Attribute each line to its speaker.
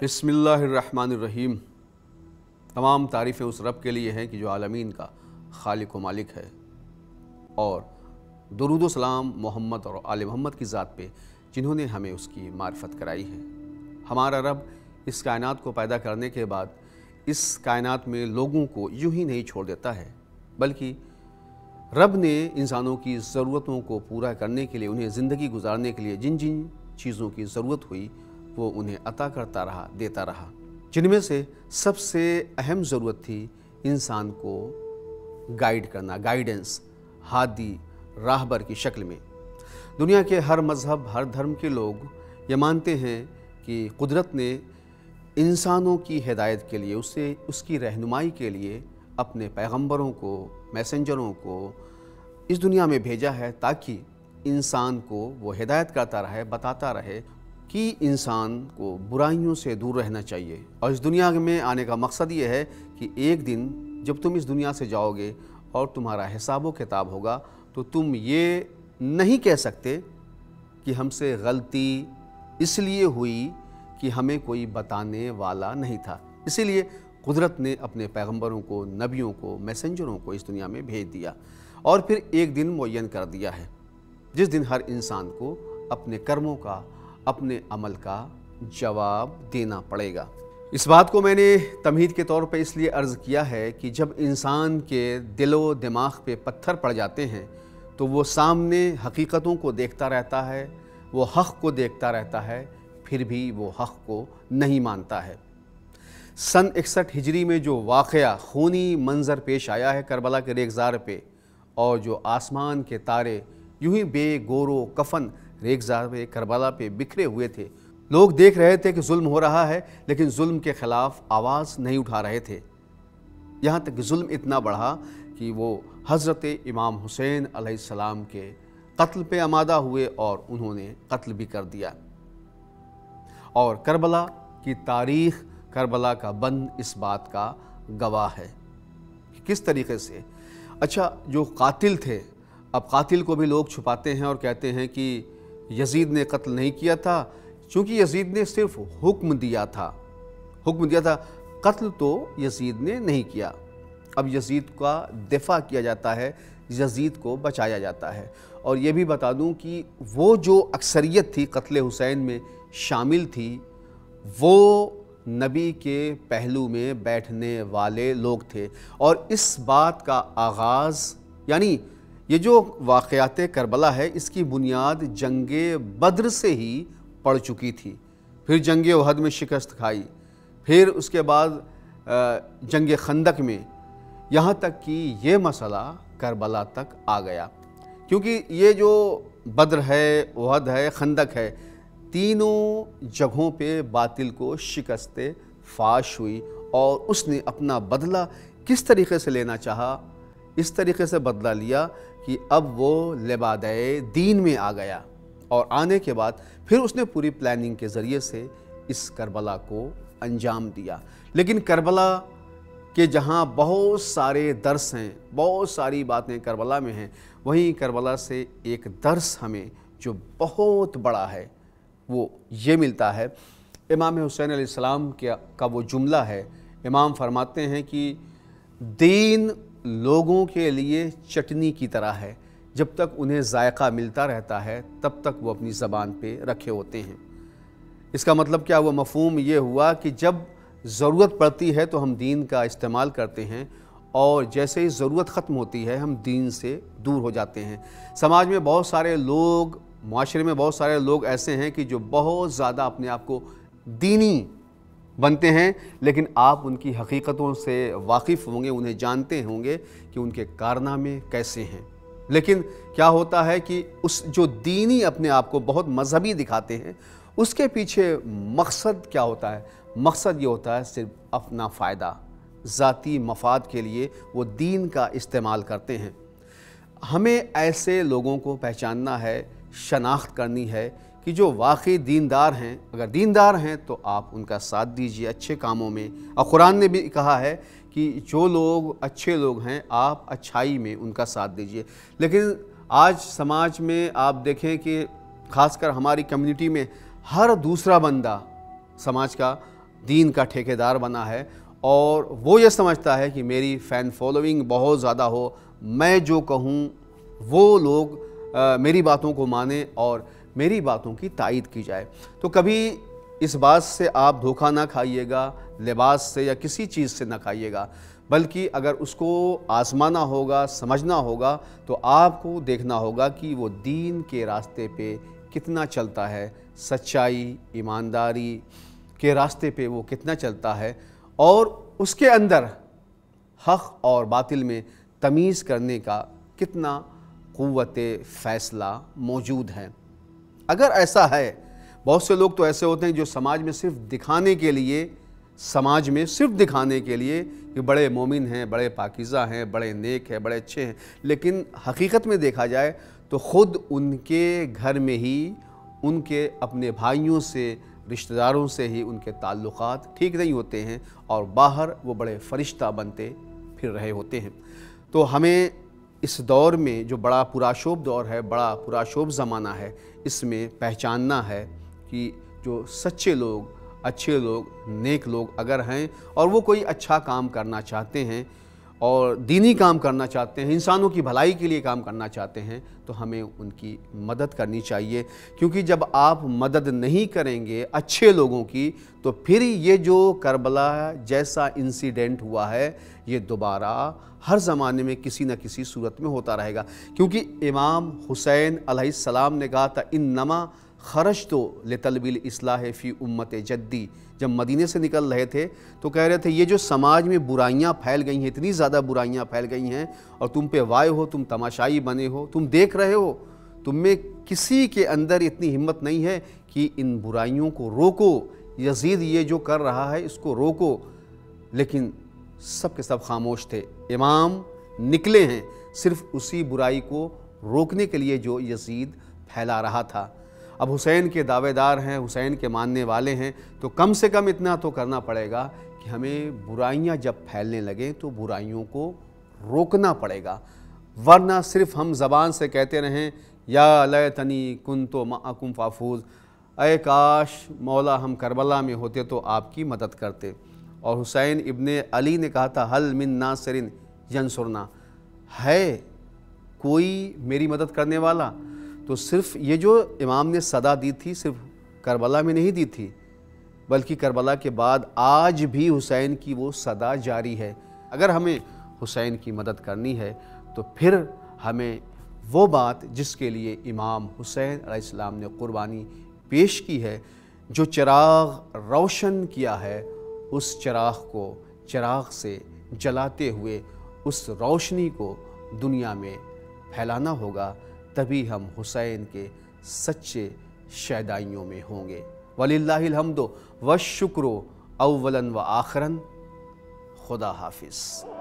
Speaker 1: बिस्मिल्लाहिर्रहमानिर्रहीम। तमाम तारीफ़ें उस रब के लिए हैं कि जो आलमीन का खालिक व मालिक है। और दरुद सलाम मोहम्मद और आल मोहम्मद की ज़ात पे जिन्होंने हमें उसकी मार्फत कराई है। हमारा रब इस कायनात को पैदा करने के बाद इस कायनात में लोगों को यूँ ही नहीं छोड़ देता है, बल्कि रब ने इंसानों की ज़रूरतों को पूरा करने के लिए, उन्हें ज़िंदगी गुजारने के लिए जिन जिन चीज़ों की ज़रूरत हुई वो उन्हें अता करता रहा, देता रहा। जिनमें से सबसे अहम ज़रूरत थी इंसान को गाइड करना गाइडेंस हादी, राहबर की शक्ल में। दुनिया के हर मज़हब, हर धर्म के लोग ये मानते हैं कि कुदरत ने इंसानों की हिदायत के लिए, उसे, उसकी रहनुमाई के लिए अपने पैगंबरों को, मैसेंजरों को इस दुनिया में भेजा है ताकि इंसान को वो हिदायत करता रहे, बताता रहे कि इंसान को बुराइयों से दूर रहना चाहिए। और इस दुनिया में आने का मकसद ये है कि एक दिन जब तुम इस दुनिया से जाओगे और तुम्हारा हिसाब व किताब होगा तो तुम ये नहीं कह सकते कि हमसे गलती इसलिए हुई कि हमें कोई बताने वाला नहीं था। इसीलिए कुदरत ने अपने पैगंबरों को, नबियों को, मैसेंजरों को इस दुनिया में भेज दिया और फिर एक दिन मुन कर दिया है। जिस दिन हर इंसान को अपने कर्मों का अपने अमल का जवाब देना पड़ेगा। इस बात को मैंने तमहीद के तौर पर इसलिए अर्ज़ किया है कि जब इंसान के दिलो दिमाग पे पत्थर पड़ जाते हैं तो वो सामने हकीकतों को देखता रहता है, वो हक़ को देखता रहता है, फिर भी वो हक़ को नहीं मानता है। सन इकसठ हिजरी में जो वाक़ खूनी मंज़र पेश आया है करबला के रेगज़ार पे, और जो आसमान के तारे, यूँ ही बे गोरो कफन रेगजार पे करबला पे बिखरे हुए थे। लोग देख रहे थे कि जुल्म हो रहा है, लेकिन जुल्म के ख़िलाफ़ आवाज़ नहीं उठा रहे थे। यहाँ तक जुल्म इतना बढ़ा कि वो हज़रत इमाम हुसैन अलैहिस्सलाम के कत्ल पे आमादा हुए और उन्होंने कत्ल भी कर दिया। और करबला की तारीख़, करबला का बंद इस बात का गवाह है कि किस तरीके से। अच्छा जो कातिल थे, अब कातिल को भी लोग छुपाते हैं और कहते हैं कि यजीद ने कत्ल नहीं किया था चूँकि यजीद ने सिर्फ़ हुक्म दिया था। हुक्म दिया था, कत्ल तो यजीद ने नहीं किया। अब यजीद का दिफा किया जाता है, यजीद को बचाया जाता है। और ये भी बता दूँ कि वो जो अक्सरियत थी कत्ल हुसैन में शामिल थी, वो नबी के पहलू में बैठने वाले लोग थे। और इस बात का आगाज़, यानी ये जो वाक़ात करबला है, इसकी बुनियाद जंग बद्र से ही पड़ चुकी थी। फिर जंग वहद में शिकस्त खाई, फिर उसके बाद जंग खंदक में। यहाँ तक कि ये मसला करबला तक आ गया। क्योंकि ये जो बद्र है वहद है, खंदक है, तीनों जगहों पे बातिल को शिकस्त फाश हुई और उसने अपना बदला किस तरीके से लेना चाहा इस तरीके से बदला लिया कि अब वो लिबाद दीन में आ गया और आने के बाद फिर उसने पूरी प्लानिंग के ज़रिए से इस करबला को अंजाम दिया। लेकिन करबला के जहाँ बहुत सारे दर्स हैं, बहुत सारी बातें करबला में हैं, वहीं करबला से एक दर्स हमें जो बहुत बड़ा है, वो ये मिलता है। इमाम हुसैन के का वो जुमला है। इमाम फरमाते हैं कि दीन लोगों के लिए चटनी की तरह है। जब तक उन्हें जायका मिलता रहता है, तब तक वो अपनी ज़बान पे रखे होते हैं। इसका मतलब क्या हुआ? मफहूम ये हुआ कि जब ज़रूरत पड़ती है तो हम दीन का इस्तेमाल करते हैं और जैसे ही ज़रूरत ख़त्म होती है, हम दीन से दूर हो जाते हैं। समाज में बहुत सारे लोग, माशरे में बहुत सारे लोग ऐसे हैं कि जो बहुत ज़्यादा अपने आप को दीनी बनते हैं, लेकिन आप उनकी हकीकतों से वाकिफ़ होंगे, उन्हें जानते होंगे कि उनके कारनामे कैसे हैं। लेकिन क्या होता है कि उस जो दीनी अपने आप को बहुत मजहबी दिखाते हैं, उसके पीछे मकसद क्या होता है? मकसद ये होता है सिर्फ़ अपना फ़ायदा। ज़ाती मफाद के लिए वो दीन का इस्तेमाल करते हैं। हमें ऐसे लोगों को पहचानना है, शनाख्त करनी है कि जो वाकई दीनदार हैं अगर दीनदार हैं तो आप उनका साथ दीजिए अच्छे कामों में। और कुरान ने भी कहा है कि जो लोग अच्छे लोग हैं आप अच्छाई में उनका साथ दीजिए। लेकिन आज समाज में आप देखें कि खासकर हमारी कम्युनिटी में हर दूसरा बंदा समाज का दीन का ठेकेदार बना है और वो ये समझता है कि मेरी फ़ैन फॉलोइंग बहुत ज़्यादा हो मैं जो कहूँ वो लोग आ, मेरी बातों को माने और मेरी बातों की तायद की जाए। तो कभी इस बात से आप धोखा ना खाइएगा, लिबास से या किसी चीज़ से ना खाइएगा, बल्कि अगर उसको आजमाना होगा, समझना होगा तो आपको देखना होगा कि वो दीन के रास्ते पे कितना चलता है। सच्चाई, ईमानदारी के रास्ते पे वो कितना चलता है और उसके अंदर हक़ और बातिल में तमीज़ करने का कितना क़वत फ़ैसला मौजूद है। अगर ऐसा है, बहुत से लोग तो ऐसे होते हैं जो समाज में सिर्फ़ दिखाने के लिए, समाज में सिर्फ़ दिखाने के लिए कि बड़े मोमिन हैं, बड़े पाकिज़ा हैं, बड़े नेक हैं, बड़े अच्छे हैं। लेकिन हकीकत में देखा जाए तो ख़ुद उनके घर में ही, उनके अपने भाइयों से, रिश्तेदारों से ही उनके ताल्लुक़ात ठीक नहीं होते हैं और बाहर वो बड़े फरिश्ता बनते फिर रहे होते हैं। तो हमें इस दौर में जो बड़ा पुराशोभ दौर है, बड़ा पुराशोभ ज़माना है, इसमें पहचानना है कि जो सच्चे लोग, अच्छे लोग, नेक लोग अगर हैं और वो कोई अच्छा काम करना चाहते हैं और दीनी काम करना चाहते हैं, इंसानों की भलाई के लिए काम करना चाहते हैं तो हमें उनकी मदद करनी चाहिए। क्योंकि जब आप मदद नहीं करेंगे अच्छे लोगों की तो फिर ये जो करबला जैसा इंसिडेंट हुआ है, ये दोबारा हर ज़माने में किसी न किसी सूरत में होता रहेगा। क्योंकि इमाम हुसैन अलैहिस्सलाम ने कहा था इन नमा खरश तो लतलबिल इसलाह फ़ी उम्मत जद्दी। जब मदीने से निकल रहे थे तो कह रहे थे, ये जो समाज में बुराइयाँ फैल गई हैं, इतनी ज़्यादा बुराइयाँ फैल गई हैं, और तुम पे वाय हो, तुम तमाशाई बने हो, तुम देख रहे हो, तुम में किसी के अंदर इतनी हिम्मत नहीं है कि इन बुराइयों को रोको। यजीद ये जो कर रहा है, इसको रोको। लेकिन सब के सब खामोश थे। इमाम निकले हैं, सिर्फ़ उसी बुराई को रोकने के लिए जो यजीद फैला रहा था। अब हुसैन के दावेदार हैं, हुसैन के मानने वाले हैं तो कम से कम इतना तो करना पड़ेगा कि हमें बुराइयाँ जब फैलने लगें तो बुराइयों को रोकना पड़ेगा। वरना सिर्फ़ हम ज़बान से कहते रहें, या लय तनी कुन तो माकुम फाफूज। अय काश मौला हम करबला में होते तो आपकी मदद करते। और हुसैन इब्ने अली ने कहा था, हल मिन नासरिन जनसुरना है कोई मेरी मदद करने वाला? तो सिर्फ़ ये जो इमाम ने सदा दी थी, सिर्फ़ करबला में नहीं दी थी, बल्कि करबला के बाद आज भी हुसैन की वो सदा जारी है। अगर हमें हुसैन की मदद करनी है तो फिर हमें वो बात जिसके लिए इमाम हुसैन अलैहिस्सलाम ने क़ुरबानी पेश की है, जो चिराग रोशन किया है, उस चिराग को, चिराग से जलाते हुए उस रोशनी को दुनिया में फैलाना होगा। तभी हम हुसैन के सच्चे शैदाइयों में होंगे। वलिल्लाहिल व शुक्रो अव्वलन व आखरन, खुदा हाफिज़।